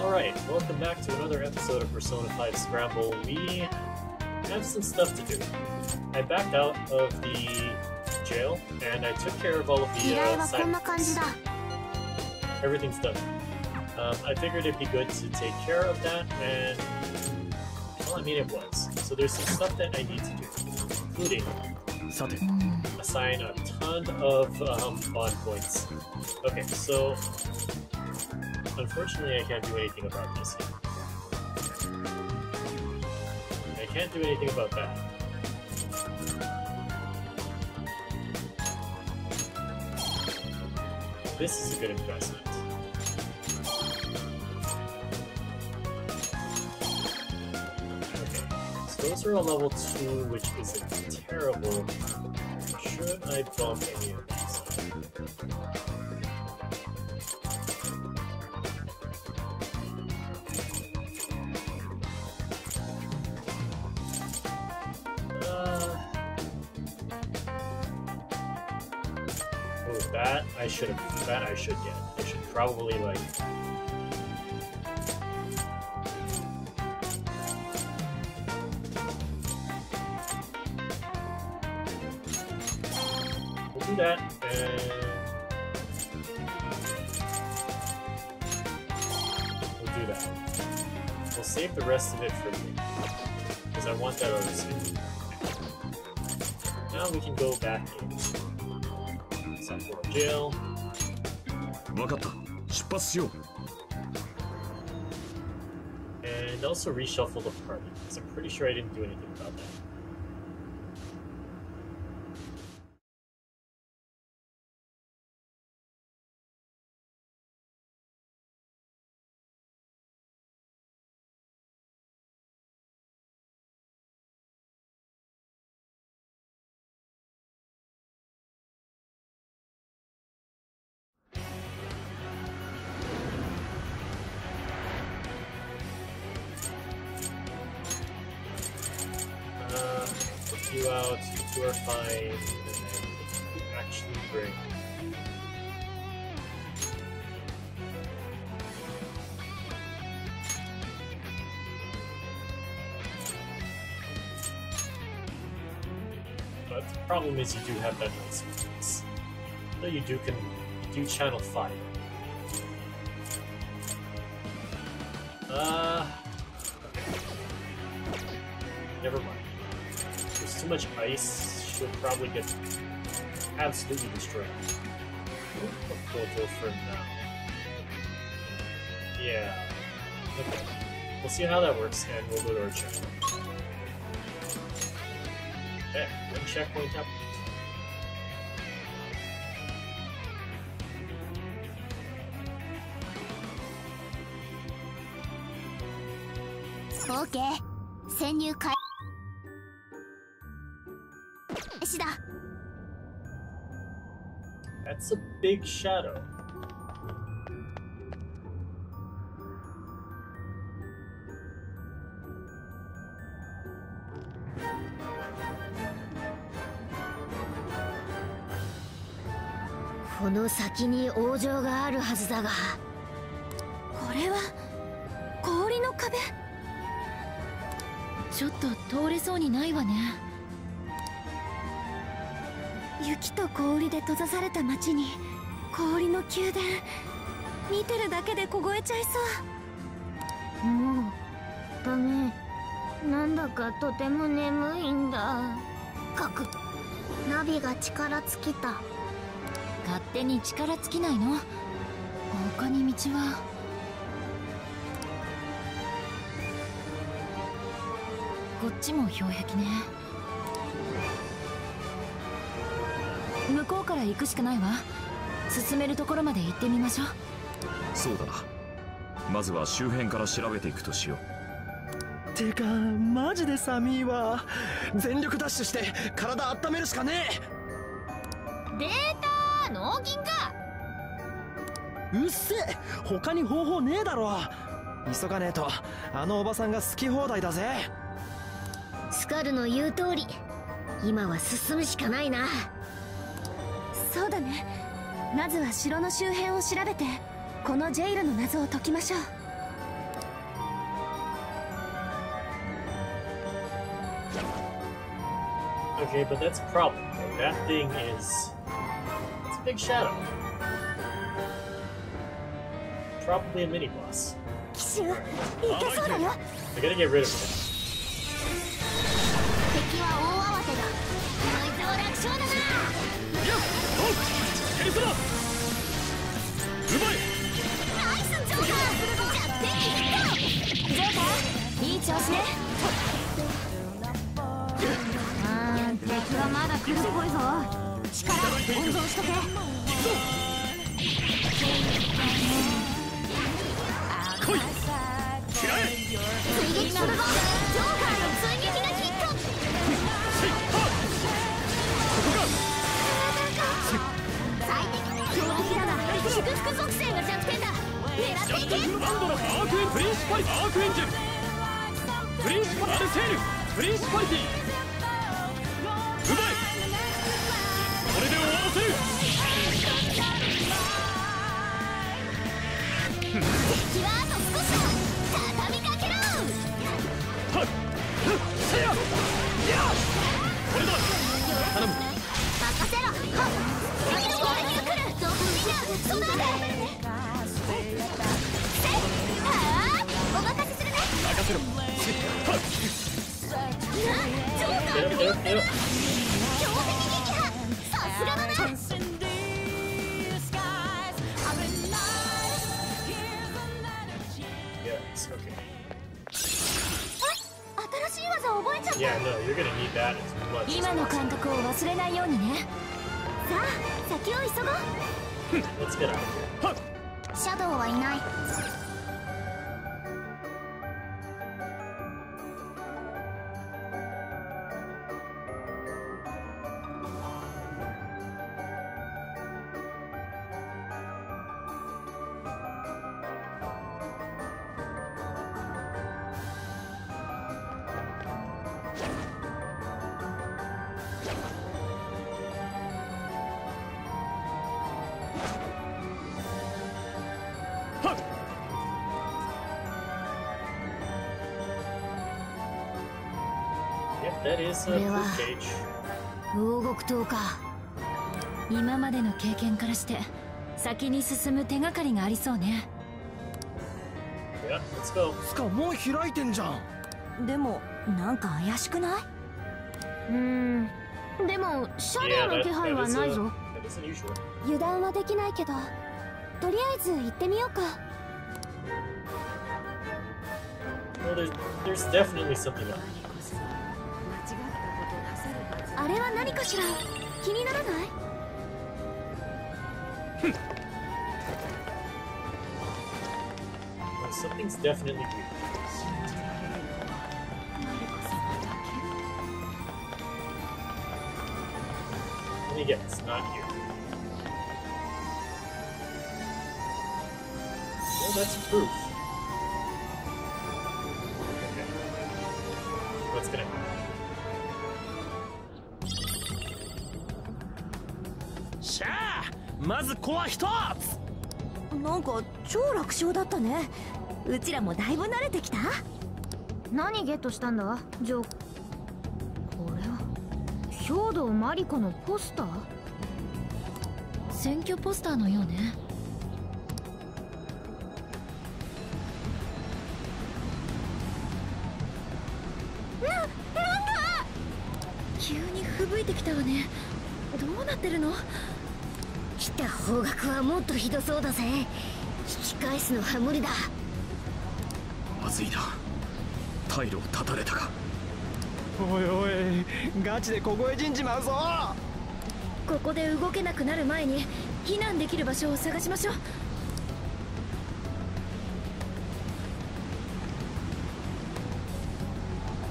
Alright, welcome back to another episode of Persona 5 Scramble. We have some stuff to do. I backed out of the jail, and I took care of all of the uh, side quests. Everything's done. Um, I figured it'd be good to take care of that, and... Well, I mean it was. So there's some stuff that I need to do, including assign a ton of um, bond points. Okay, so unfortunately, I can't do anything about this yet. I can't do anything about that. This is a good investment. Okay, so those are all level 2, which isn't terrible. Should I bump any of these? I should have. That I should get. I should probably like. We'll do that, and we'll do that. We'll save the rest of it for me, because I want that other save. Now we can go back into Sapporo Jail. 分かった出発しよう And also reshuffle the party, because I'm pretty sure I didn't do anything about that. it. But the problem is you do have that nice weakness. Though you do can do channel fire. Uh Never mind. There's too much ice. She'll probably get absolutely destroyed. We'll go for now. Yeah. Okay. We'll see how that works, and we'll go to our checkpoint. Checkpoint up. オーケー潜入開始だ That's a big shadow. 先に王城があるはずだがこれは氷の壁？ちょっと通れそうにないわね。雪と氷で閉ざされた町に氷の宮殿。見てるだけで凍えちゃいそう。もうダメ。なんだかとても眠いんだ。かくナビが力尽きた。勝手に力尽きないの？他に道は？こっちも氷壁ね。向こうから行くしかないわ。進めるところまで行ってみましょう。そうだ。なまずは周辺から調べていくとしよう。てかマジで寒いわ全力ダッシュして体温めるしかねデー納銀かうっせ他に方法ねえだろ。急がねえとあのおばさんが好き放題だぜ。スカルの言う通り今は進むしかないな。そうだね。まずは城の周辺を調べてこのジェイルの謎を解きましょう。Okay, but that's a problem. That thing is Big Shadow. Probably a mini boss. Right. Oh, I gotta get rid of him. Ah, 敵はまだ来るっぽいぞ。力温存しとけ来い嫌え追撃するぞジョーカーの追撃がヒットせい。は最適強敵だが祝福属性が弱点だ狙っていけランドのアークエンプリンシパリアークエンジェルプリンシパルセールプリンシパリティでは強敵撃破さすがだな今の感覚を忘れないようにね。さあ先を急ごう。シャドウはいない。これは王国島か。今までの経験からして先に進む手がかりがありそうね。つかもう開いてんじゃん。でもなんか怪しくない？うん。でもシャドウの気配はないぞ。油断はできないけどとりあえず行ってみようか。あれは何かしら気にならない Well, something's definitely weird. Let me guess, not here. Well, that's proof. 超楽勝だったね。うちらもだいぶ慣れてきた？何ゲットしたんだ？ジョーこれは。兵道マリコのポスター？選挙ポスターのようね。急に吹雪いてきたわね。どうなってるの？来た方角はもっとひどそうだぜ返すのは無理だ。まずいな。退路を断たれたか。おいおいガチで凍え死んじまうぞ。ここで動けなくなる前に避難できる場所を探しましょう。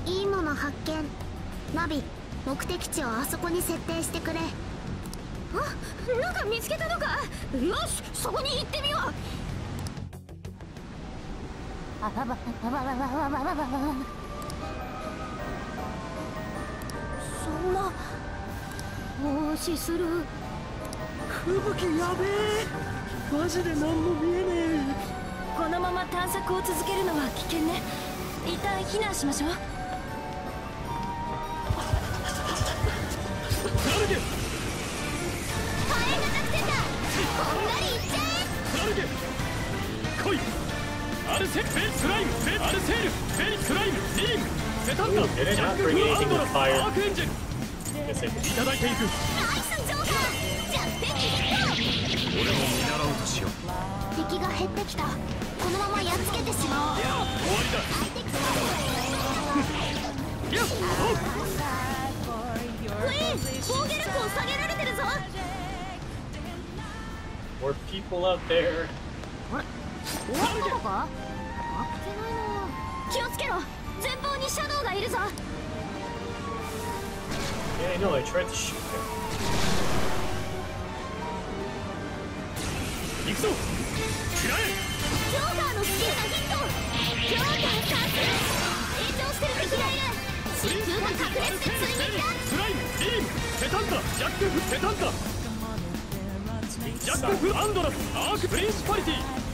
いいもの発見。ナビ目的地をあそこに設定してくれ。あなんか見つけたのか。よしそこに行ってみようんな奉仕する吹雪やべえマジで何も見えねえこのまま探索を続けるのは危険ね一旦避難しましょうルセフェスライムフェアルセールフェリスライムリリムセタンダジャックフルアンドラスアークエンジェルいただいていくナイスジョーカー弱点ヒット俺も見習うとしよう敵が減ってきたこのままやっつけてしまおう終わりだやっおうクイーン防御力を下げられてるぞ More people out there. 終わったのかけないな気をつけろ前方にシャドウがいるぞ Yeah, I know. I tried to shoot him. 行くぞ食らえジョーカーのスキルがヒットジョーカーさす炎上してる敵がいる真空が炸裂で追撃だスライムリリムセタンダジャックフセタンダ Speak ジャック.フアンドラスアークプリンシパリティ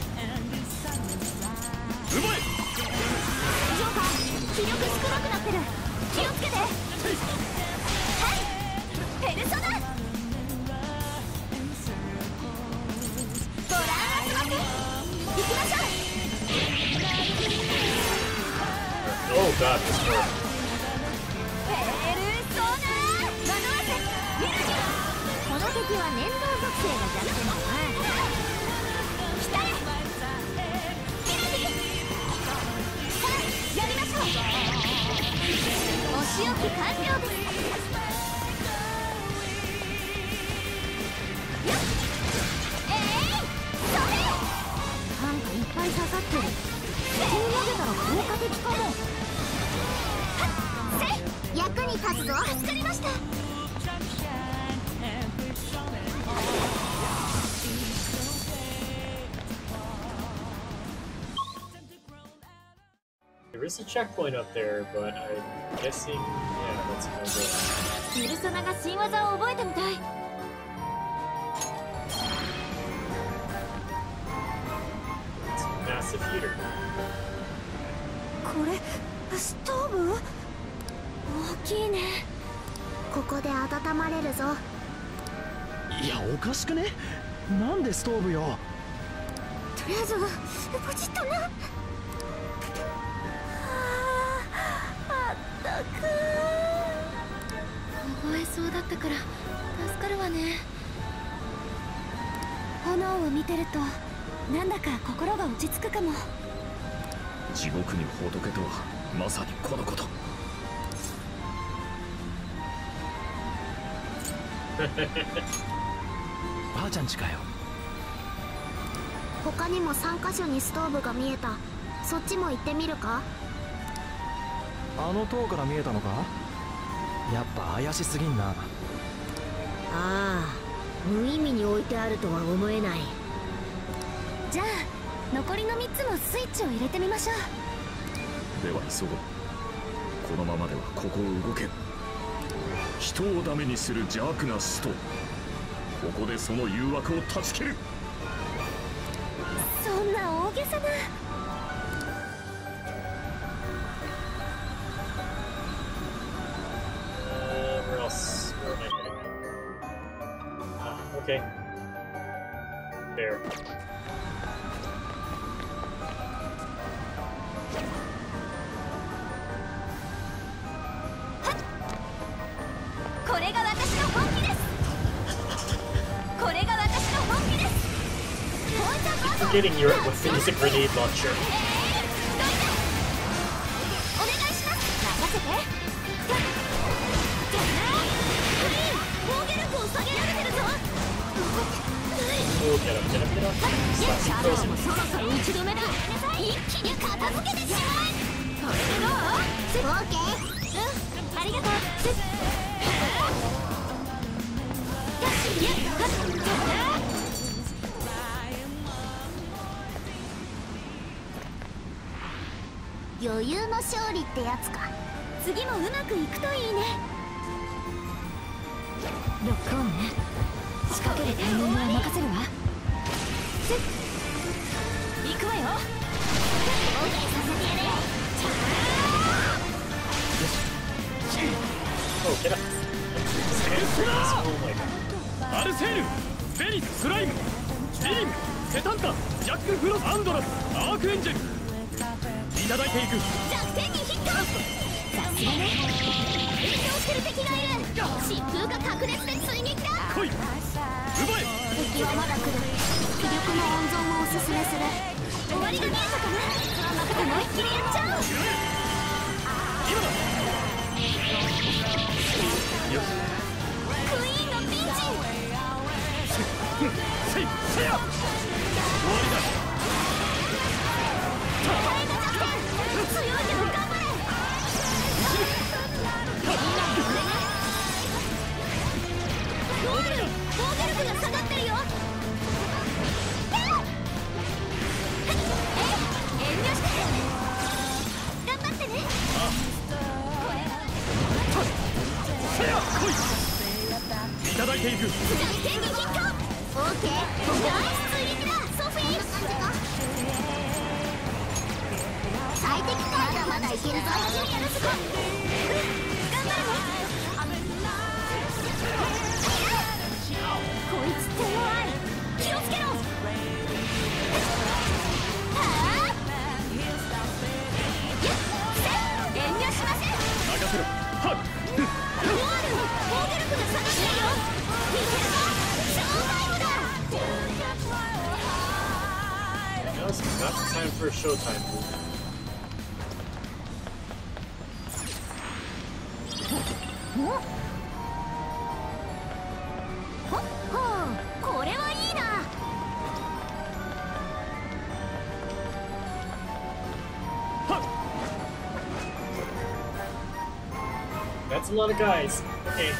ってる。気をつけて。はい。ペルソナ。ご覧あそばせ。行きましょう。Oh この敵は粘土属性が弱点置き完了ですよっえいそれ。なんかいっぱい刺さってる。こう投げたら効果的かもせ役に立つぞ助かりました There is a checkpoint up there, but I'm guessing, yeah, that's no good. ペルソナが新技を覚えたみたい It's a massive heater. これストーブ大きいねここで温まれるぞいやおかしくねなんでストーブよとりあえずポチッとなそうだったから助かるわね。炎を見てるとなんだか心が落ち着くかも。地獄に仏とはまさにこのこと。ばあちゃんちかよ。他にも3カ所にストーブが見えたそっちも行ってみるかあの塔から見えたのかやっぱ怪しすぎんな。ああ無意味に置いてあるとは思えない。じゃあ残りの3つのスイッチを入れてみましょう。では急ごう。このままではここを動け。ん人をダメにする邪悪なスト。ここでその誘惑を断ち切る。そんな大げさなトル Forgetting you're with the grenade launcher. シャドウもそろそろ打ち止めだ一気に片付けてしまえこれでどうオーケーうんありがとうすっよしやっはっはっ余裕の勝利ってやつか。次もうまくいくといいね。ロックオンね。仕掛けるタイミングは任せるわ。行くわよ。オーケーさせてやれ。Oh, get up. Oh my god. アルセールフェニススライムリリムセタンタジャック・フロスアンドラスアークエンジェルいただいていく弱点にヒットすがね影響してる敵がいる疾風が格熱で追撃だ来い奪え敵はまだ来る気力の温存をおすすめする終わりが見えたかな思いっきりやっちゃう今だ。よしクイーンのピンチせいせいや終わりだ耐えた弱点強いけど頑ていく。弱点にヒットオーケーナイス追撃だソフィー最適解がまだいけるぞやるぞ。Showtime move. ほっほうこれはいいな That's a lot of guys. Okay,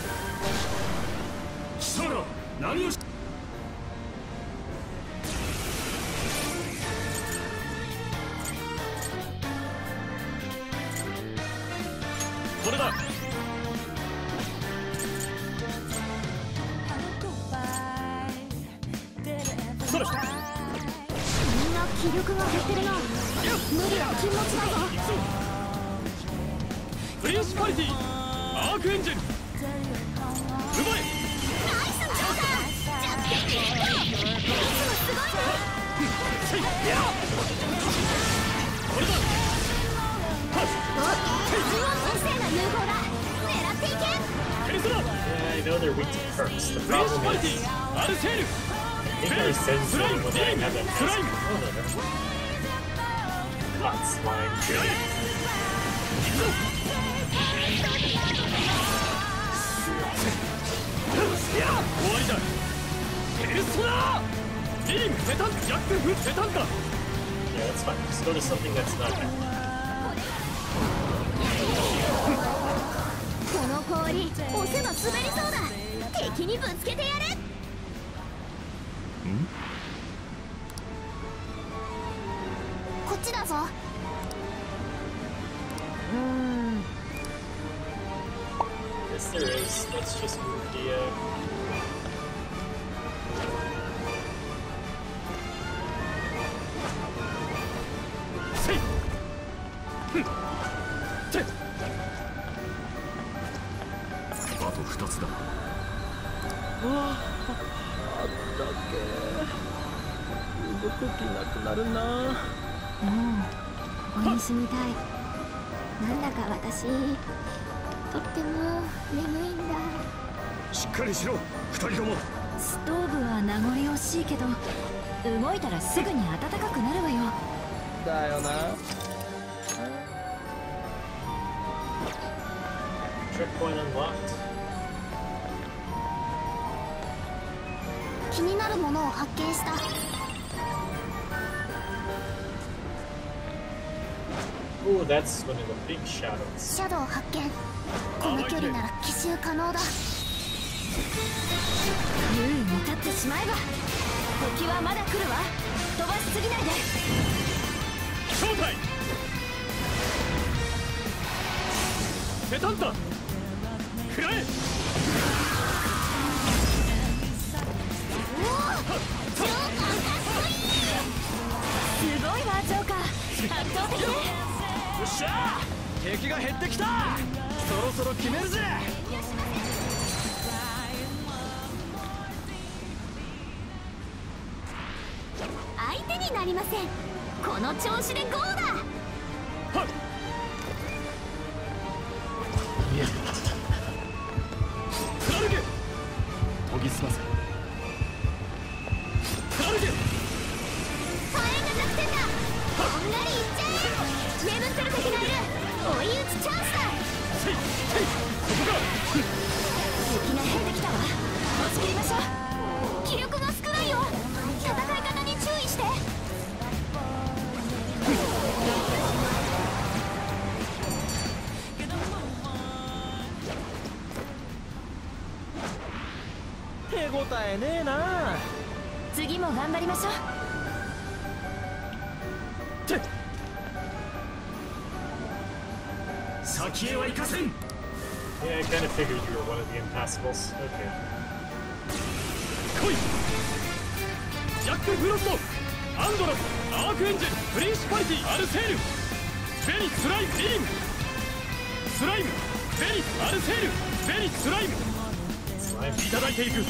yeah, I know they're weak to perks. The problem is, ィアルセール I think I sense Slime, it when I slime, have that slime. Oh, no, never mind. Hot slime. 終わりだペルソナリームセタンジャックフセタンタ Yeah, that's fine. Just go to something that's not bad. この氷押せば滑りそうだ敵にぶつけてやる。こっちだぞ。動く気なくなるな。おやすみたい。なんだか私とっても眠いんだ。しっかりしろ。二人とも。ストーブは名残惜しいけど動いたらすぐに暖かくなるわよ。だよな。Checkpoint unlocked. 気になるものを発見した。Oh, that's one of the big shadows. シャドウ発見。この距離なら奇襲可能だ。優位に立ってしまえば時はまだ来るわ。飛ばしすぎないで。正体セタンタっしゃ敵が減ってきた。そろそろ決めるぜ。相手になりません。この調子でゴーだ。はっ。研ぎ澄ませえねえな次も頑張りましょう先へは行かせん Yeah, I kind of figured you were one of the impassibles. Okay. Koi! Jack Frostlock! Android! Arc Engine! Principality! Arcel! Zenith Slime! Lim! Slime! Zenith! Arcel! Zenith Slime! Slime! いただいていく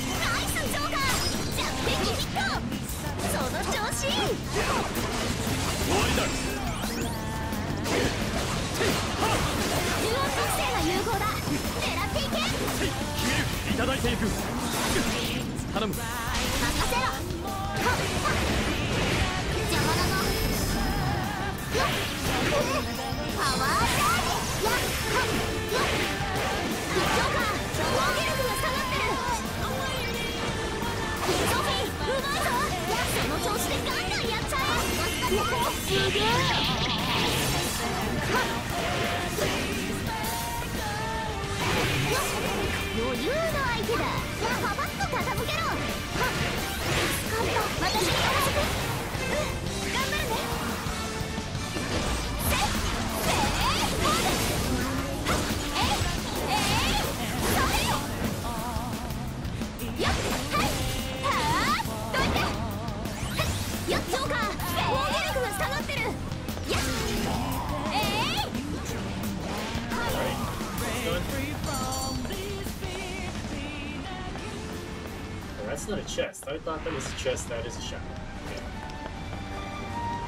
I thought that was a chest, that is a shadow. Okay.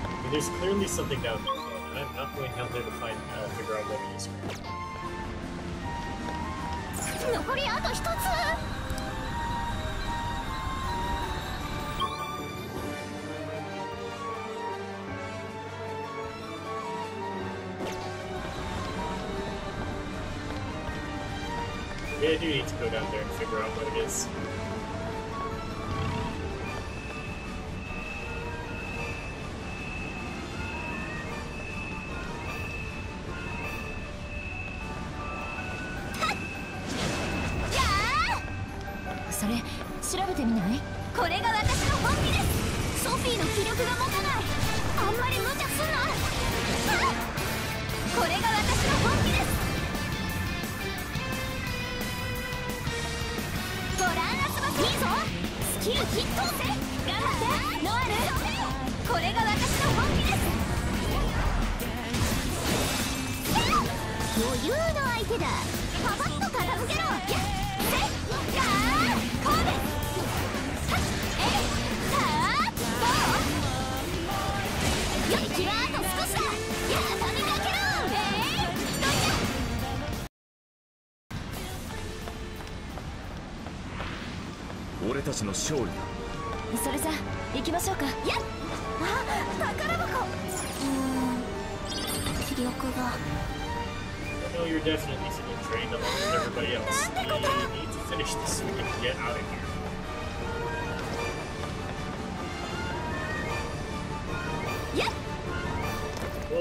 I mean, there's clearly something down there, and I'm not going down there to find uh, figure out what it is. Yeah, I do need to go down there and figure out what it is. 俺たちの勝利だそれじゃ行きましょうかあ宝箱なんてこと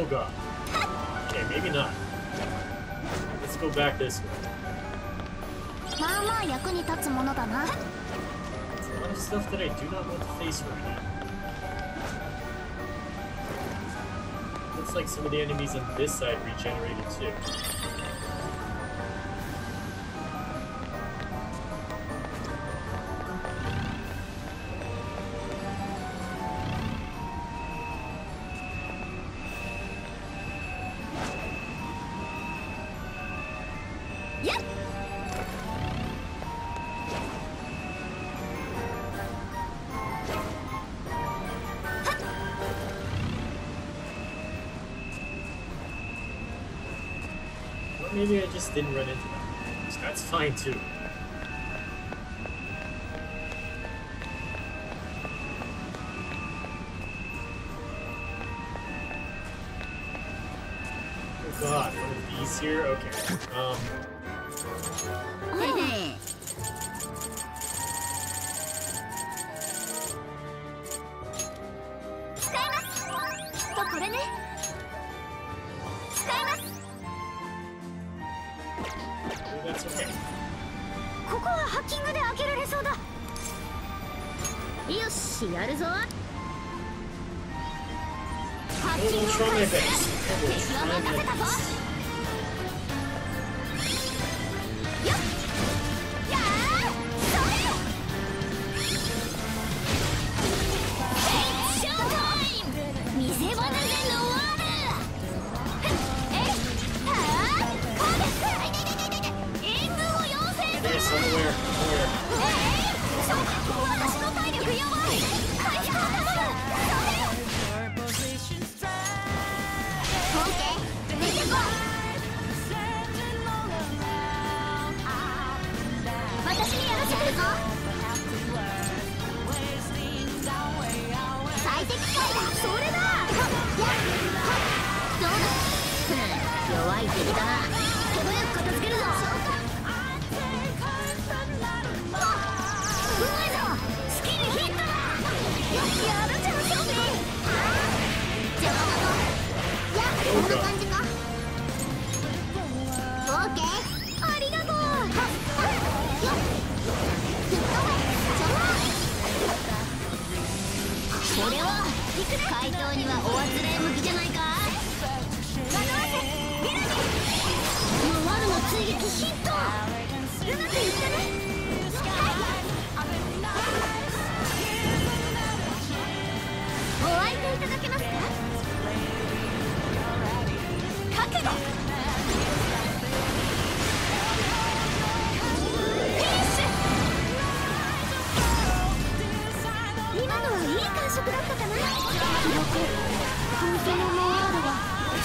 Oh god. Okay, maybe not. Let's go back this way. There's a lot of stuff that I do not want to face right now. Looks like some of the enemies on this side regenerated too. Maybe I just didn't run into them. So that's fine too. Oh god, one of these here? Okay. Um, ッキングで開けられそうだ。よしやるぞ。ハッ Oh, キングを開始。best. 敵は Oh, 任せたぞ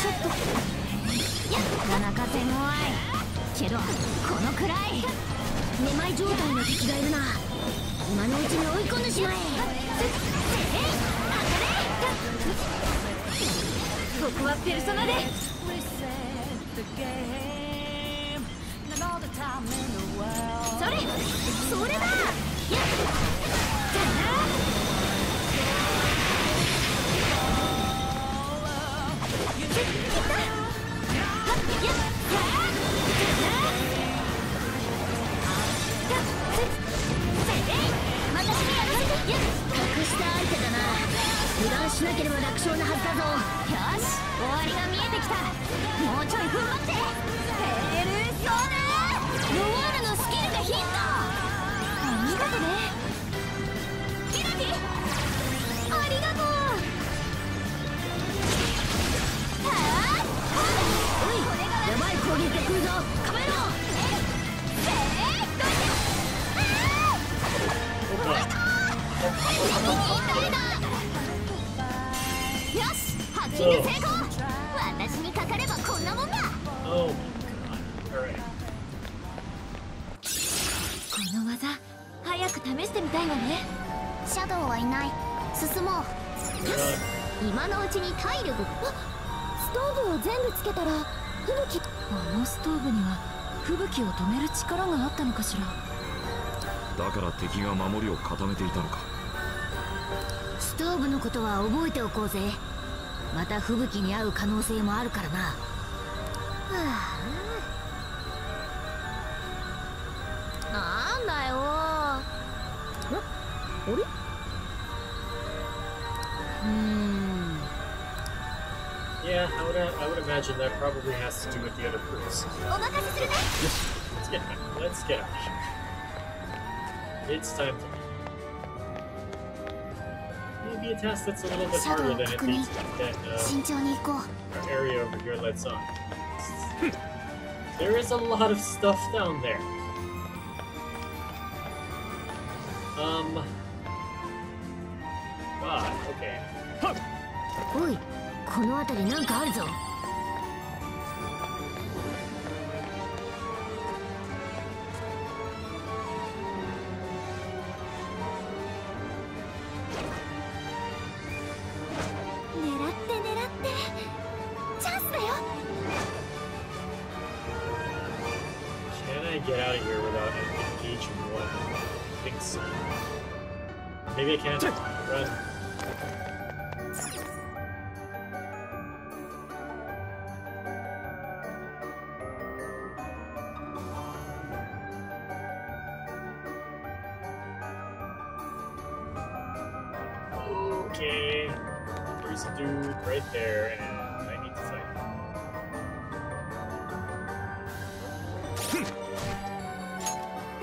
ちょっとやっなかなか手強いけどこのくらいめまい状態の敵がい。るな今のうちに追い込んでしまえ。せえい僕はペルソナでそれ。それだ。ありがとう。やばい攻撃が来るぞ構えろよしハッキング成功私にかかればこんなもんだ Oh. right. この技早く試してみたいわねシャドウはいない進もう God. 今のうちに体力ストーブを全部つけたら吹雪あのストーブには吹雪を止める力があったのかしら？だから敵が守りを固めていたのか。ストーブのことは覚えておこうぜ。また吹雪に遭う可能性もあるからな。はあ。なんだよ。ああれ？うーん Yeah, I would, uh, I would imagine that probably has to do with the other crews. let's get back. Let's get out of here. It's time to. Maybe a task that's a little bit harder than it needs that uh, our area over here lets on. there is a lot of stuff down there. Um... この辺りなんかあるぞ。There, and I need to fight him.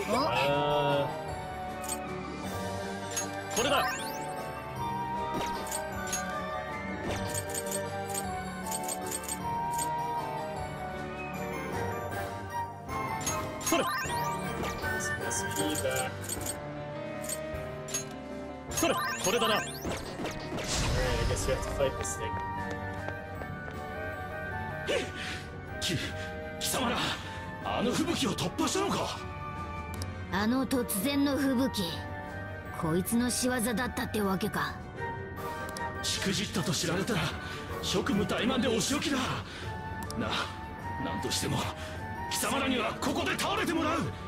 Uh, これだそれ let's SP back. それこれだな Alright, I guess we have to fight this thing. 貴様らあの吹雪を突破したのか。あの突然の吹雪こいつの仕業だったってわけか。しくじったと知られたら職務怠慢でお仕置きだ。な何としても貴様らにはここで倒れてもらう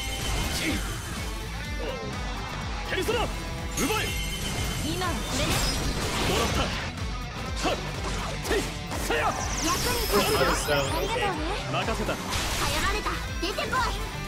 えペルソナ奪え。今はこれね。もらった。はっ。せい。せや。役に立つよ。あ one りがとう?ね。任せた。頼られた。出てこい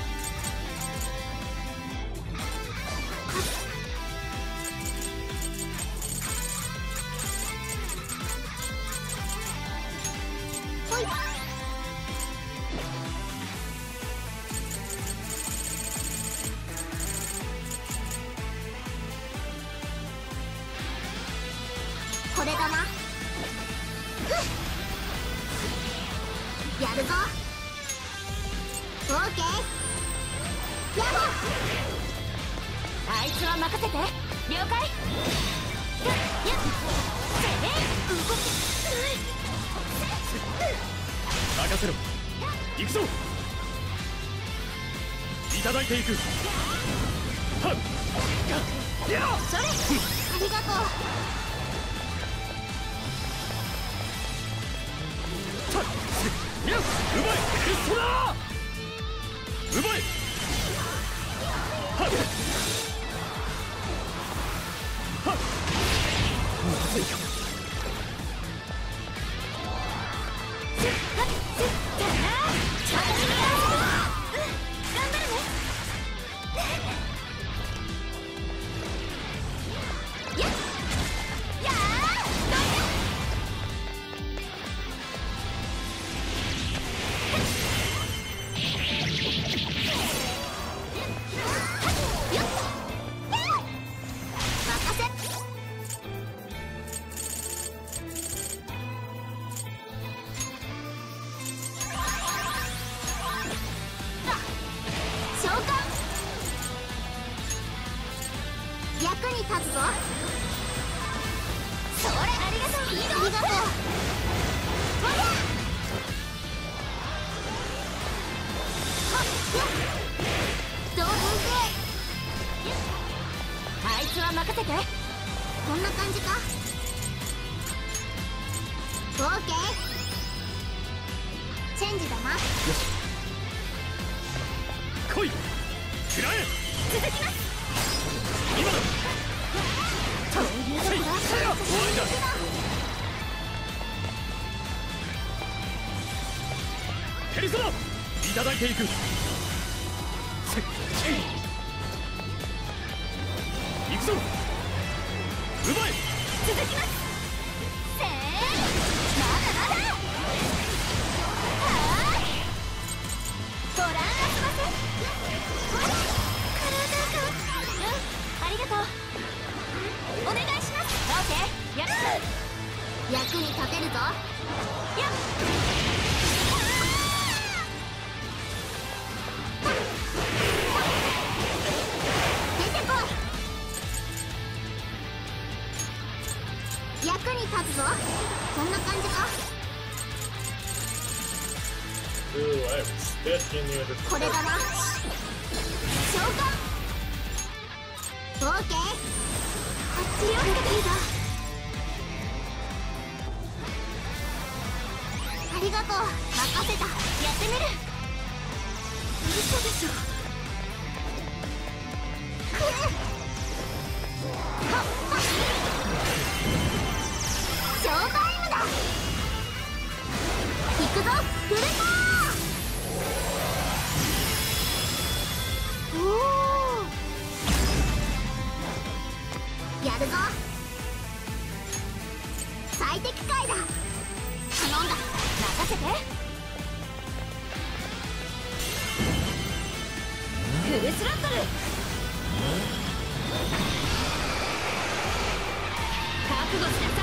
ていく。行くぞ。奪え。続きますやるぞ。最適解だ。頼んだ。任せて。フルスロットル。覚悟しなさい。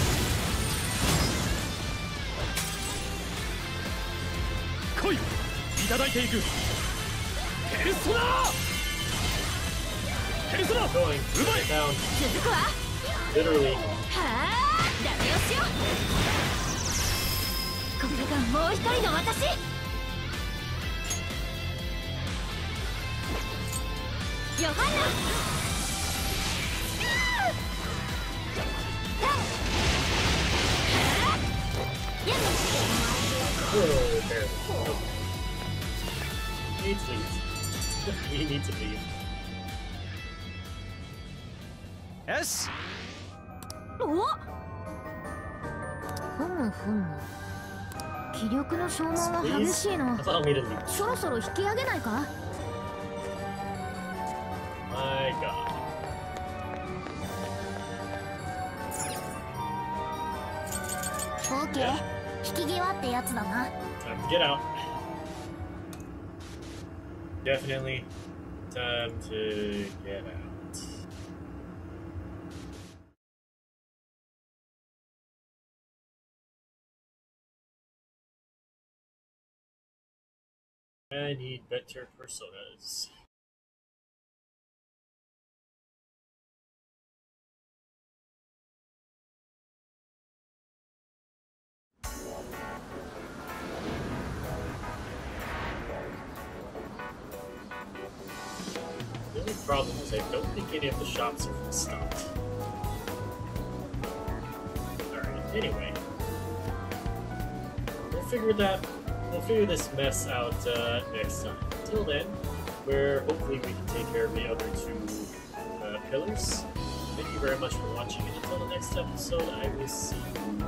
ただいていく。ペルソナペルソナ続くわ.はあダメ押しよ。これがもう一人の私。ヨハンナ。Oh. Nope. We need to leave. we need to leave. よしおふむふむ気力の消耗は激しいの Allow me to leave. そろそろ引き上げないか My god. オーケー引き際ってやつだな Time to get out. Definitely time to get out. I need better personas. The only problem is I don't think any of the shops are full stocked. Alright, anyway. We'll figure that we'll figure this mess out uh, next time. Until then, where hopefully we can take care of the other two uh, pillars. Thank you very much for watching, and until the next episode, I will see you